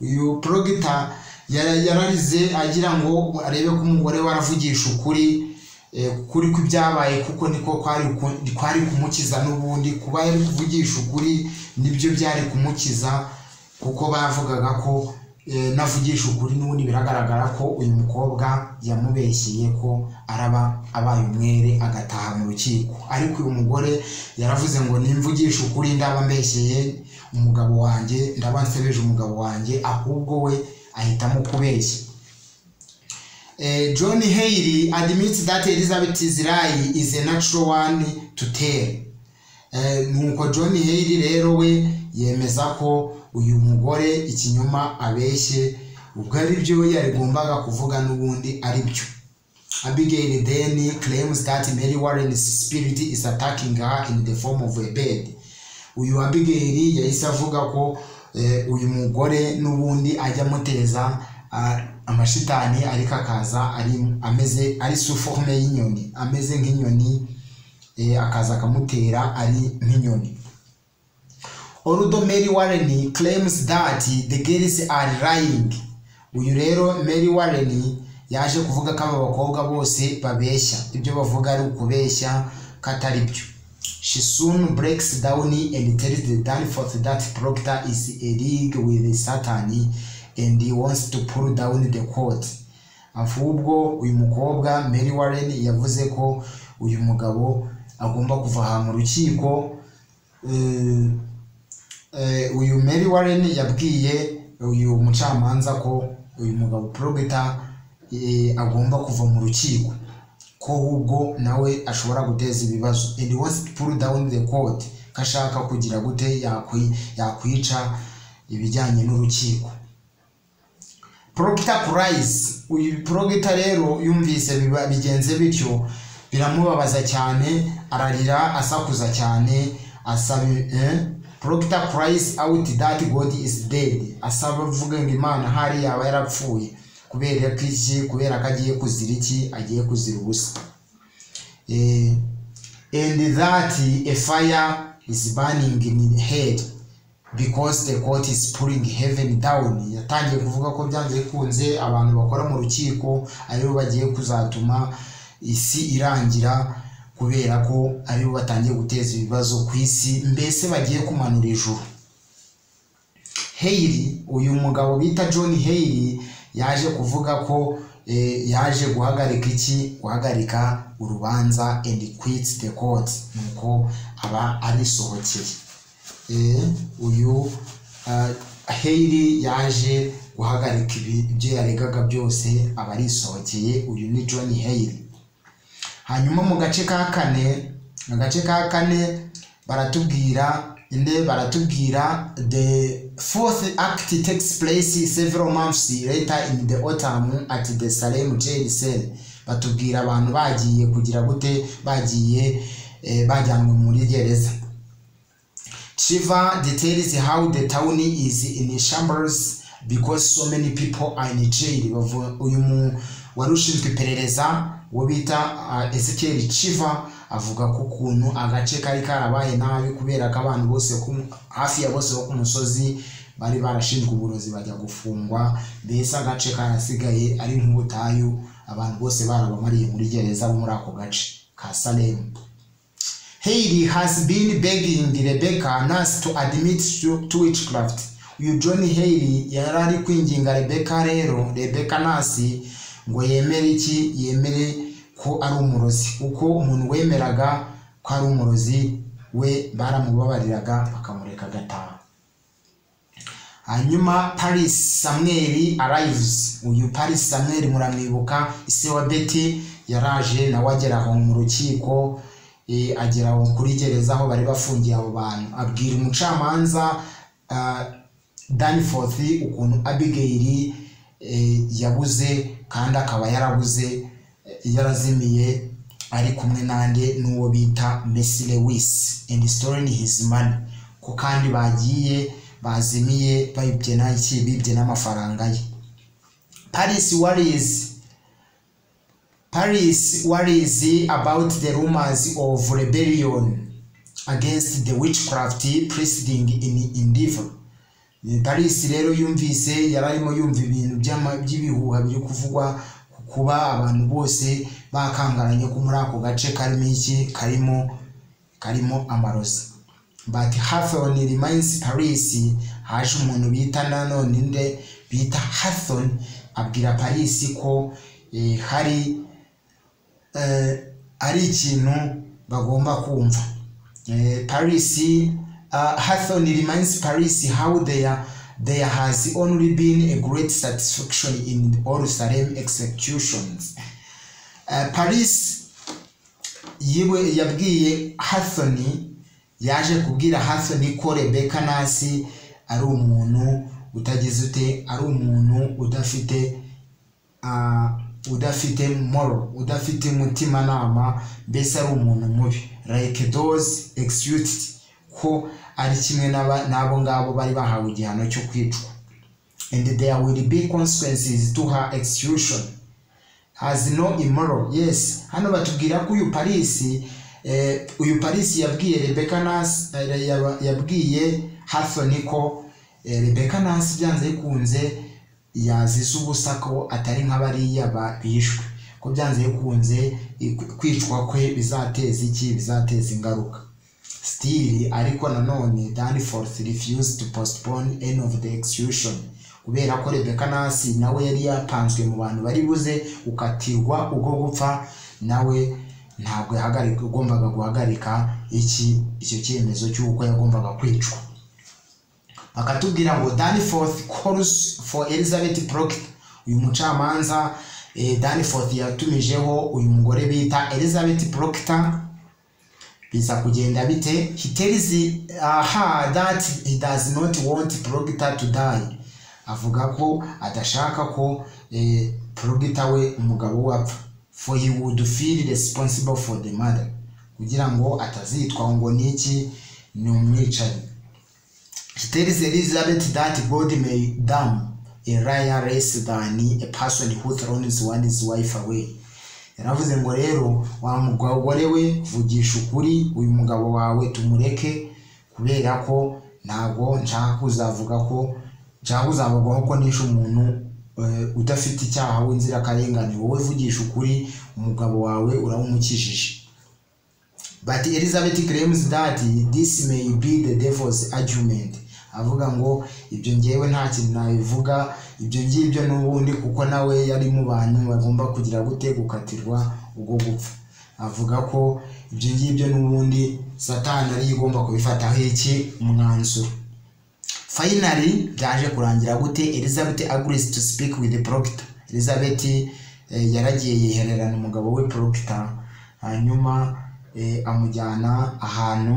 Uyu Proctor yararize agira ngo arebe ko umugore we aravugisha ukuri kuri kw'ibyabaye kuko niko kwari kumukiza n'ubundi kuba yari kuvugisha ukuri ni byo byari kumukiza kuko bavugaga ko navugisha ukuri n'ubundi biragaragara ko uyu mukobwa yamubeshyeye ko araba abaye umwere agataha mu rukiko. Ariko uyu mugore yaravuze ngo nimvugisha ukuri ndaba mbeshyeye umugabo wanjye ndaba nsebeje umugabo wanjye ahubwo we ahitamo kubeshya. John Haley admits that Elizabeth's lie is a natural one to tell. Nuko John Haley rero we yemeza ko uyu mugore ikinyoma abeshye ubwo ari byo yarigombaga kuvuga n'ubundi ari byo. Abigail then claims that Mary Warren's spirit is attacking her in the form of a bed. Uyu Abigail yahise avuga ko uyu mugore n'ubundi ajya amuteza amashitani ariko akaza ameze ari suforme y'inyoni. Ameze nk'inyoni akaza akamutera ari nk'inyoni. Although Mary Warren claims that the girls are lying. Uyu rero Mary Warren yaje kuvuga ko aba bakobwa bose babeshya. Ibyo bavuga ari ukubeshya ko atari byo. She soon breaks down and tells the Danforth that Proctor is a league with Satan. And he wants to pull down the court. Ahubwo uyu mukobwa Mary Warren yavuze ko uyu mugabo agomba kuva aha mu rukiko eh, eh, uyu Mary Warren yabwiye uyu mucamanza ko uyu mugabo Proctor eh, agomba kuva mu rukiko ko ahubwo nawe ashobora guteza ibibazo. And wants to pull down the court ko ashaka kugira gute yakwi- yakwica ibijyanye n'urukiko. Proctor Price uyu Proctor rero yumvise bigenze bityo biramubabaza cyane ararira asakuza cyane asaba eh? Proctor Price out that God is dead. Asaba avuga ngo Imana hari yaba yarapfuye. Kubera ko iki? Kubera ko agiye kuzira iki? Agiye kuzira ubusa. Eh, and that a fire is burning in head. Because the court is pulling heaven down. Yatangiye kuvuga ko byanze bikunze abantu bakora mu rukiko ari bo bagiye kuzatuma isi irangira kubera ko ari bo batangiye guteza ibibazo ku isi. Mbese bagiye kumanura ijuru? Haley uyu mugabo bita John Haley yaje kuvuga ko eh, yaje guhagarika iki? Guhagarika urubanza and quit the court. Nuko aba arisohokeye. Uyu uh, Haley yaje guhagarika ibyo yaregaga byose aba arisohokeye uyu ni John Haley hanyuma mu gace ka kane mu gace ka kane baratubwira inde baratubwira the fourth act takes place several months later in the autumn at the Salem jail cell. Batubwira abantu bagiye kugira gute bagiye eh, bajyanwe muri gereza. Shiva details how the town is in shambles because so many people are in jail. Uyu wari ushinzwe iperereza uwo bita uh, Ezekiel Chiva avuga ko ukuntu agace kari karabaye nabi kubera ko abantu bose hafi ya bose bo ku musozi bari barashinzwe uburozi bajya gufungwa mbese agace karasigaye ari nk'ubutayu abantu bose barabamariye muri gereza muri ako gace ka Salem. Haley has been begging Rebecca Nurse to admit to, witchcraft. Uyu John Haley yari ari kwinginga Rebecca rero, Rebecca Nurse ngo yemere iki? Yemere ko ari umurozi. Kuko umuntu wemeraga ko ari umurozi we baramubabariraga bakamureka agataha. hanyuma paris samuel arrives uyu paris samuel muramwibuka ise wa betty yaraje nawe agera aho mu rukiko agera aho kuri gereza aho bari bafungiye abo bantu. Abwira umucamanza danforth ukuntu abigail eh, yabuze kandi akaba yarabuze yarazimiye ari kumwe nande n'uwo bita Messi Lewis. And stolen his money. Ko kandi bagiye bazimiye bibye n'amafaranga ye. Paris worries Paris worries about the rumors of rebellion against the witchcraft preceding in endeavor Paris rero yumvise yari arimo yumva ibintu by'ibihuha biri kuvugwa ku kuba abantu bose bakangaranye ko muri ako gace karimo iki? Karimo karimo amarozi. But Hathorn reminds Paris haje umuntu bita nanone nde bita Hathorn abwira Paris ko eh, hari ari ikintu bagomba kumva. Eh, Paris uh, Hathorn reminds Paris how there there has only been a great satisfaction in all Salem executions. Uh, Paris yiwe yabwiye Hathorn yaje kubwira Hathorn ko Rebecca Nasi ari umuntu utagize ute ari umuntu udafite ah, udafite moro udafite umutimanama mbese ari umuntu mubi. Like those executed ko ari kimwe n'abo ngabo bari bahawe igihano cyo kwicwa. And there will be consequences to her execution no immoral. Yes. Hano batubwira ko uyu Paris eh, uyu Paris yabwiye Rebecca Nas eh, yabwiye Hathorn ko eh, Rebecca Nas byanze bikunze yazize ubusa ko atari nk'abariya ba- bishwe. Ko byanze bikunze kwicwa kwe bizateza iki? Bizateza ingaruka. Still ariko nanone danforth refused to postpone any of the execution. Kubera ko rebeka nasi nawe yari yapanzwe mu bantu bari buze gukatirwa ubwo gupfa nawe ntabwo yahagarika ugombaga guhagarika iki icyo cyemezo cy'uko yagombaga kwicwa. Bakatubwira ngo danforth calls for elizabeth proctor uyu mucamanza eh, danforth yatumijeho uyu mugore bita elizabeth proctor. Biza kugenda bite? He tells uh, her that he does not want proctor to die. Avuga ko adashaka ko eh, proctor we umugabo we apfa. For he would feel responsible for the mother kugira ngo atazitwa ngo niki ni umwicanyi. He tells Elizabeth that God may damn a liar less than a person who throws one's wife away. Yaravuze ngo rero wa mugore we vugisha ukuri uyu mugabo wawe tumureke kubera ko ntabwo nshaka kuzavuga ko nshaka kuzavugwaho ko nishe umuntu eh, udafite icyaha w'inzirakarengane wowe vugisha ukuri umugabo wawe urawumukijije. But elizabeth claims that this may be the devil's argument. Avuga ngo ibyo ngewe nta kintu nabivuga ibyo ngibyo n'ubundi kuko nawe yari mu bantu bagomba kugira gute gukatirwa ubwo gupfa. Avuga ko ibyo ngibyo n'ubundi satani ariyo igomba kubifataho iki? Umwanzuro. Finally byaje kurangira gute elizabeth agrees to speak with the proctor. Elizabeth eh, yaragiye yihererana umugabo we proctor hanyuma eh, amujyana ahantu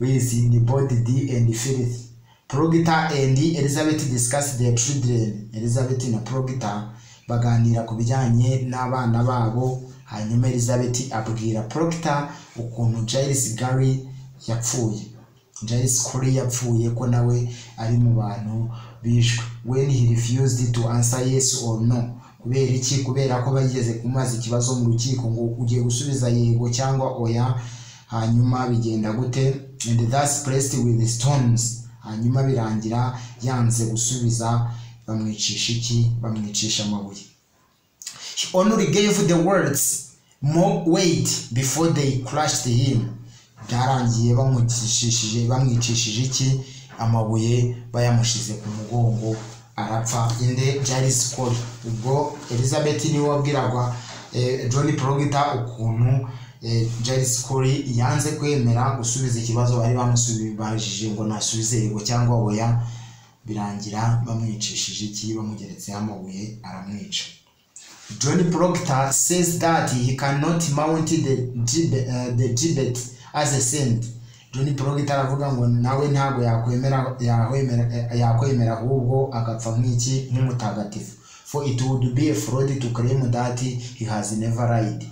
with the body and filth proctor and elizabeth discuss their children elizabeth na proctor baganira ku bijyanye n'abana babo hanyuma elizabeth abwira proctor ukuntu giles gary yapfuye. Giles corey yapfuye ko nawe ari mu bantu bishwe when he refused to answer yes or no kubera iki? Kubera ko bageze kumaza ikibazo mu rukiko ngo ugiye gusubiza yego cyangwa oya hanyuma bigenda gute? And thus placed with stones hanyuma birangira yanze gusubiza bamwicisha iki? Bamwicisha amabuye. Only gave the words more weight before they crushed him. Byarangiye bamwicishije bamwicishije iki? Amabuye bayamushize ku mugongo arapfa. Inde Giles Corey ubwo Elizabeth ni we wabwiragwa eh, John Progita ukuntu eh, Giles Corey yanze kwemera gusubiza ikibazo bari bamusubibajije ngo nasubize yego cyangwa oya birangira bamwicishije iki bamugeretseho amabuye aramwica John Proctor says that he cannot mount the uh, as a saint. John Proctor aravuga ngo nawe ntabwo yakwemera yakwemera yakwemera ahubwo agapfa nk'iki nk'umutagatifu. For it would be a fraud to claim that he has never lied.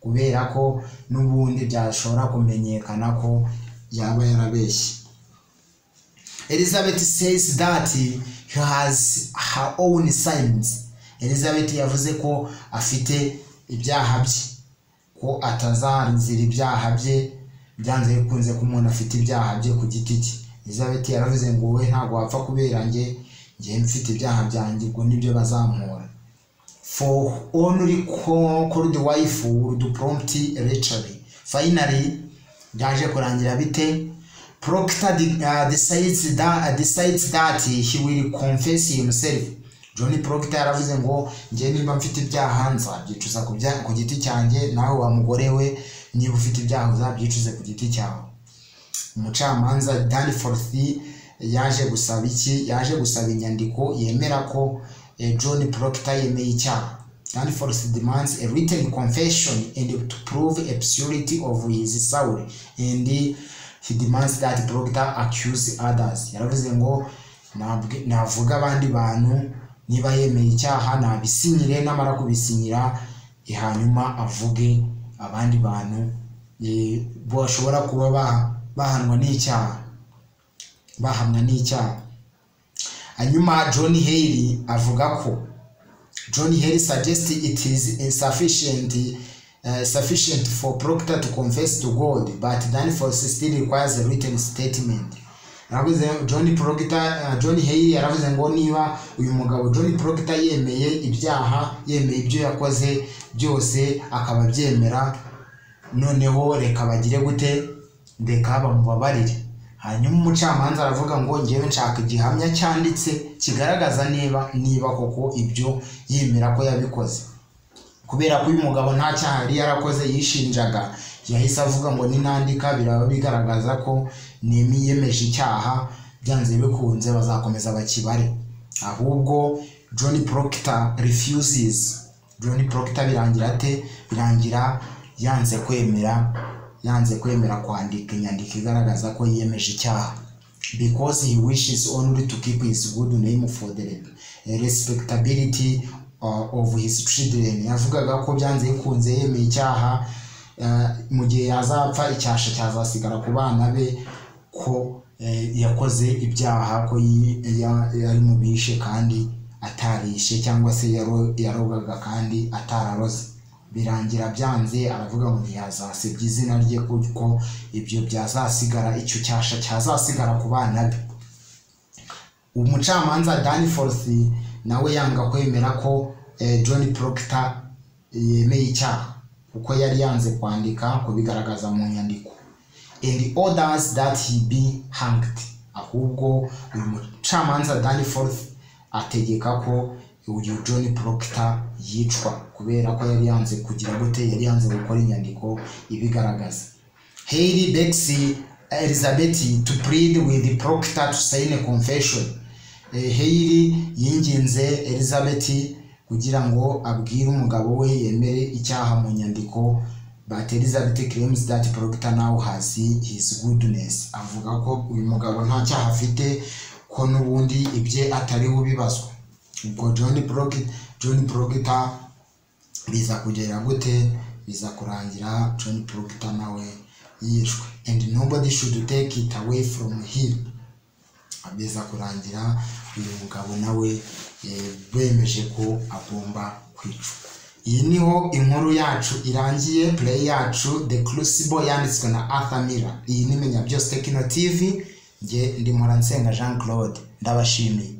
Kubera ko n'ubundi byashobora kumenyekana ko yaba yarabeshye. Elizabeth says that he has her own signs. Elizabeth yavuze ko afite ibyaha bye ko atazanzira ibyaha bye byanze bikunze ko umuntu afite ibyaha bye ku giti cye Elizabeth yaravuze ngo wowe ntabwo wapfa kubera njye njye mfite ibyaha byanjye ubwo ni byo bazampora for only called wife would prompt literally. Finally byaje kurangira bite Proctor uh, decides that, uh, decides that he will confess himself. John Proctor yaravuze ngo njye niba mfite ibyaha nzabyicuza ku giti cyanjye nawe wa mugore we niba ufite ibyaha uzabyicuze ku giti cyawe. Umucamanza Danforth yaje gusaba iki yaje gusaba inyandiko yemera ko John Proctor yemeye icyaha Danforth demands a written confession and to prove absurdity of his soul and he demands that Proctor accuse others. Yaravuze ngo navuga abandi bantu niba yemeye icyaha nabisinyire namara kubisinyira eh, hanyuma avuge abandi bantu eh, bashobora kuba ba- bahanwa n'icyaha bahamwa n'icyaha. Hanyuma john haley avuga ko john haley suggests it is insufficient uh, sufficient for proctor to confess to god but danforth still requires a written statement. Yaravuze john proctor john Hay yaravuze ngo niba uyu mugabo john proctor yemeye ibyaha yemeye ibyo yakoze byose akaba abyemera noneho reka bagire gute? Reka bamubabarire. Hanyuma umucamanza aravuga ngo ngewe nshaka igihamya cyanditse kigaragaza niba niba koko ibyo yemera ko yabikoze. Kubera ko uyu mugabo nta cyaha yari yarakoze yishinjaga yahise avuga ngo ninandika biraba bigaragaza ko nimiyemeje icyaha byanze bikunze bazakomeza bakibare. Ahubwo john proctor refuses. John proctor birangira ate? Birangira yanze kwemera yanze kwemera kwandika inyandiko igaragaza ko yiyemeje icyaha. Because he wishes only to keep his good name for the respectability uh, of his children. Yavugaga ko byanze bikunze yemeye icyaha uh, mu gihe yazapfa icyasha cyazasigara ku bana be ko eh, yakoze ibyaha ko yari mu bishe kandi atarishe cyangwa se yaro- yarogaga kandi atararoze. Birangira byanze aravuga ngo ntiyazasebya izina rye kuko ibyo byazasigara icyo cyasha cyazasigara ku bana be. Umucamanza Danforth nawe yanga kwemera ko eh, John Proctor yemeye icyaha kuko yari yanze kwandika kubigaragaza mu nyandiko. And orders that he be hanged. Ahubwo uyu mucamanza Danforth ategeka ko uyu John Proctor yicwa kubera ko yari yanze kugira gute yari yanze gukora inyandiko ibigaragaza. Hailey begs Elizabeth to plead with Proctor to sign a confession. Eh, Hailey yinginze Elizabeth kugira ngo abwire umugabo we yemere icyaha mu nyandiko. But Elizabeth claims that Proctor now has his goodness. Avuga ko uyu mugabo nta cyaha afite ko n'ubundi ibye atari bubibazwa. Ubwo John Proctor John Proctor biza kugera gute? Biza kurangira John Proctor nawe yishwe. And nobody should take it away from him. Biza kurangira uyu mugabo nawe eh, bemeje ko agomba kwicwa. Iyi ni ho inkuru yacu irangiye play yacu the crucible yanditswe na Arthur Miller. Iyi ni menya byose Tekino TV njye ndi Muransenga Jean Claude ndabashimiye.